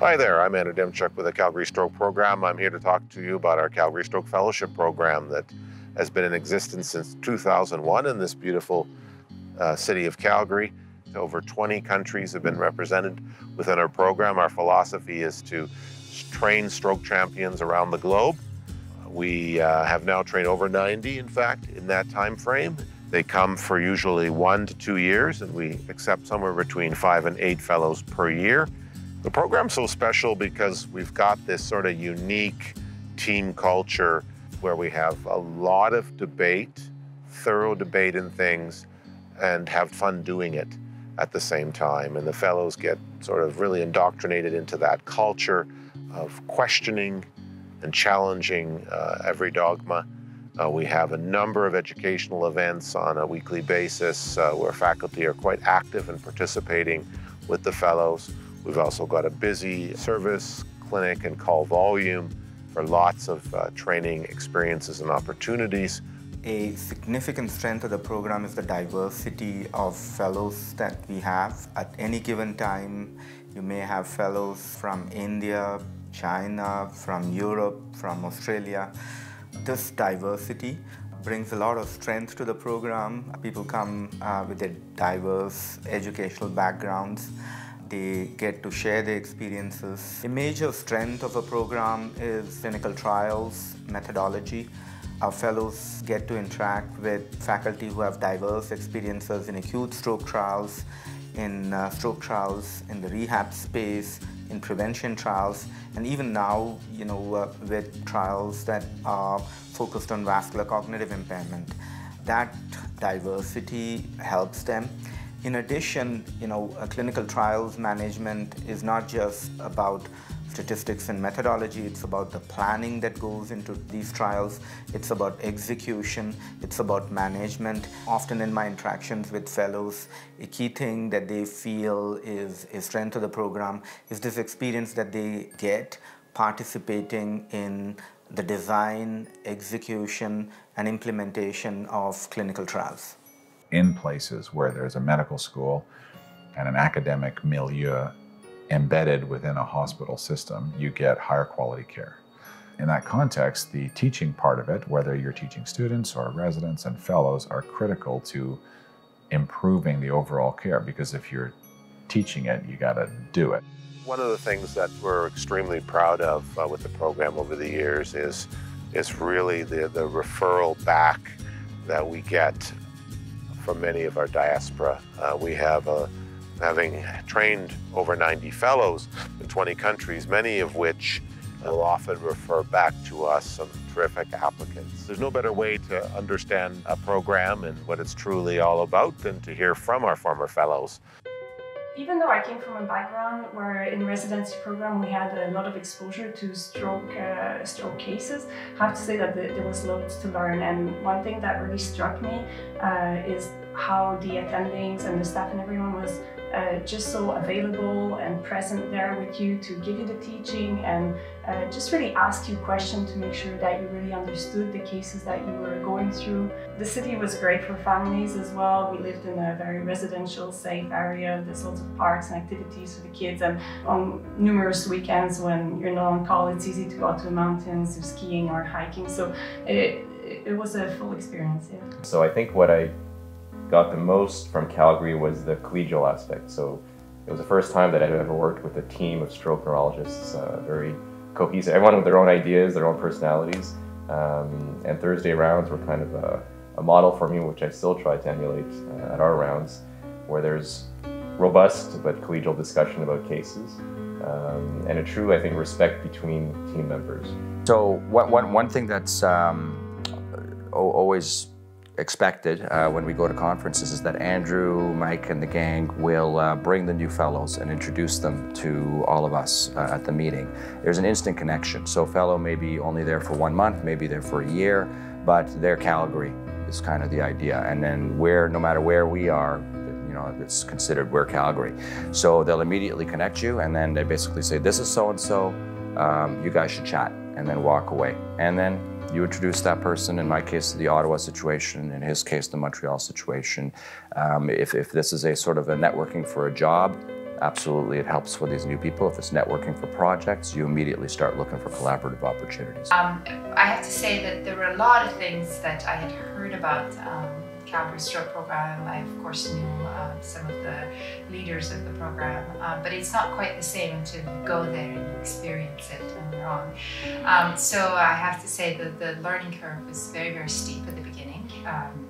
Hi there, I'm Andrew Demchuk with the Calgary Stroke Program. I'm here to talk to you about our Calgary Stroke Fellowship Program that has been in existence since 2001 in this beautiful uh, city of Calgary. Over 20 countries have been represented within our program. Our philosophy is to train stroke champions around the globe. We uh, have now trained over 90, in fact, in that time frame. They come for usually one to two years, and we accept somewhere between five and eight fellows per year. The program's so special because we've got this sort of unique team culture where we have a lot of debate, thorough debate in things, and have fun doing it at the same time. And the fellows get sort of really indoctrinated into that culture of questioning and challenging uh, every dogma. Uh, we have a number of educational events on a weekly basis uh, where faculty are quite active in participating with the fellows. We've also got a busy service, clinic, and call volume for lots of uh, training experiences and opportunities. A significant strength of the program is the diversity of fellows that we have. At any given time, you may have fellows from India, China, from Europe, from Australia. This diversity brings a lot of strength to the program. People come uh, with their diverse educational backgrounds they get to share their experiences. A major strength of a program is clinical trials, methodology. Our fellows get to interact with faculty who have diverse experiences in acute stroke trials, in uh, stroke trials, in the rehab space, in prevention trials, and even now, you know, uh, with trials that are focused on vascular cognitive impairment. That diversity helps them. In addition, you know, clinical trials management is not just about statistics and methodology, it's about the planning that goes into these trials, it's about execution, it's about management. Often in my interactions with fellows, a key thing that they feel is a strength of the program is this experience that they get participating in the design, execution, and implementation of clinical trials in places where there's a medical school and an academic milieu embedded within a hospital system, you get higher quality care. In that context, the teaching part of it, whether you're teaching students or residents and fellows, are critical to improving the overall care because if you're teaching it, you got to do it. One of the things that we're extremely proud of uh, with the program over the years is, is really the, the referral back that we get from many of our diaspora. Uh, we have, uh, having trained over 90 fellows in 20 countries, many of which will often refer back to us some terrific applicants. There's no better way to understand a program and what it's truly all about than to hear from our former fellows. Even though I came from a background where in residency program we had a lot of exposure to stroke uh, stroke cases, I have to say that there was loads to learn. And one thing that really struck me uh, is how the attendings and the staff and everyone was uh, just so available and present there with you to give you the teaching and uh, just really ask you questions to make sure that you really understood the cases that you were going through. The city was great for families as well. We lived in a very residential, safe area. There's lots of parks and activities for the kids and on numerous weekends when you're not on call, it's easy to go out to the mountains, do skiing or hiking. So it, it was a full experience, yeah. So I think what I got the most from Calgary was the collegial aspect. So it was the first time that I'd ever worked with a team of stroke neurologists, uh, very cohesive, everyone with their own ideas, their own personalities. Um, and Thursday rounds were kind of a, a, model for me, which I still try to emulate uh, at our rounds, where there's robust but collegial discussion about cases. Um, and a true, I think, respect between team members. So one, one, one thing that's um, always expected uh, when we go to conferences is that Andrew, Mike, and the gang will uh, bring the new fellows and introduce them to all of us uh, at the meeting. There's an instant connection. So fellow may be only there for one month, maybe there for a year, but they're Calgary is kind of the idea. And then where, no matter where we are, you know, it's considered we're Calgary. So they'll immediately connect you and then they basically say, this is so-and-so, um, you guys should chat, and then walk away. And then you introduce that person, in my case, the Ottawa situation, in his case, the Montreal situation. Um, if, if this is a sort of a networking for a job, absolutely it helps for these new people. If it's networking for projects, you immediately start looking for collaborative opportunities. Um, I have to say that there were a lot of things that I had heard about um, Calgary Stroke Program. I, of course, knew uh, some of the leaders of the program, uh, but it's not quite the same you go there and experience it on your own. Um, so I have to say that the learning curve was very, very steep at the beginning. Um,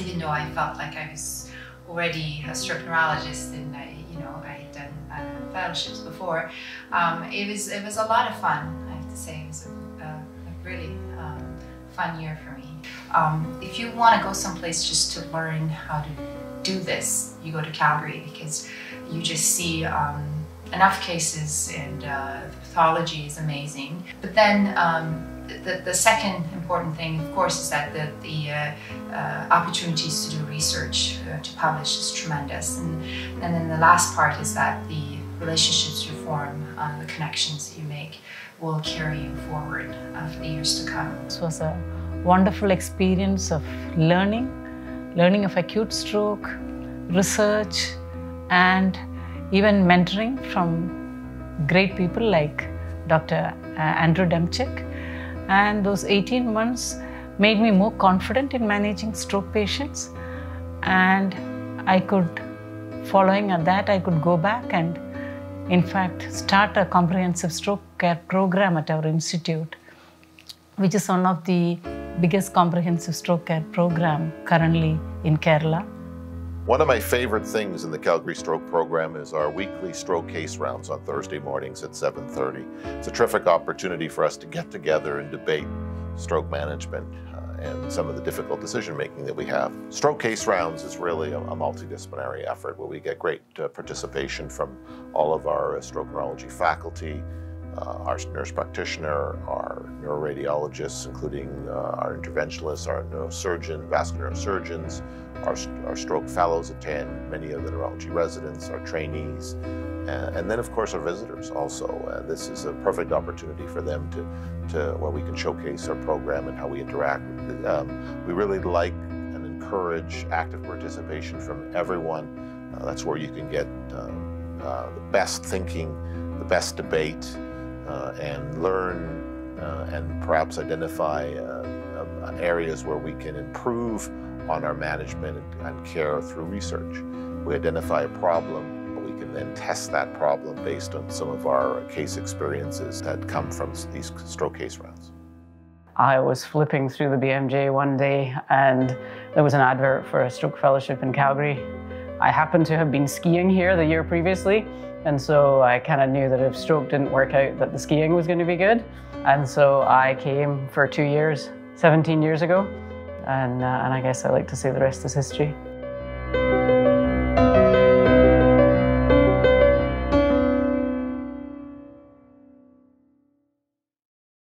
even though I felt like I was already a stroke neurologist and I, you know, I had done uh, fellowships before, um, it was it was a lot of fun. I have to say, it was a, a, a really um, fun year for me. Um, if you want to go someplace just to learn how to do this, you go to Calgary because you just see um, enough cases and uh, pathology is amazing. But then um, the, the second important thing, of course, is that the, the uh, uh, opportunities to do research, uh, to publish is tremendous. And, and then the last part is that the relationships you form, the connections that you make will carry you forward uh, for the years to come. This was a wonderful experience of learning, learning of acute stroke, research, and even mentoring from great people like Dr. Uh, Andrew Demchuk. And those 18 months made me more confident in managing stroke patients. And I could, following that, I could go back and, in fact, start a comprehensive stroke care program at our institute, which is one of the biggest comprehensive stroke care program currently in Kerala. One of my favorite things in the Calgary Stroke Program is our weekly stroke case rounds on Thursday mornings at 7.30. It's a terrific opportunity for us to get together and debate stroke management uh, and some of the difficult decision making that we have. Stroke case rounds is really a, a multidisciplinary effort where we get great uh, participation from all of our uh, stroke neurology faculty, our nurse practitioner, our neuroradiologists, including uh, our interventionalists, our neurosurgeon, vascular surgeons, our, our stroke fellows attend, many of the neurology residents, our trainees, uh, and then of course our visitors also. Uh, this is a perfect opportunity for them to, to where we can showcase our program and how we interact. Um, we really like and encourage active participation from everyone. Uh, that's where you can get uh, the best thinking, the best debate, uh, and learn uh, and perhaps identify uh, um, areas where we can improve on our management and care through research. We identify a problem, but we can then test that problem based on some of our case experiences that come from these stroke case rounds. I was flipping through the BMJ one day and there was an advert for a stroke fellowship in Calgary. I happened to have been skiing here the year previously and so I kind of knew that if stroke didn't work out, that the skiing was going to be good. And so I came for two years, 17 years ago. And, uh, and I guess I like to say the rest is history.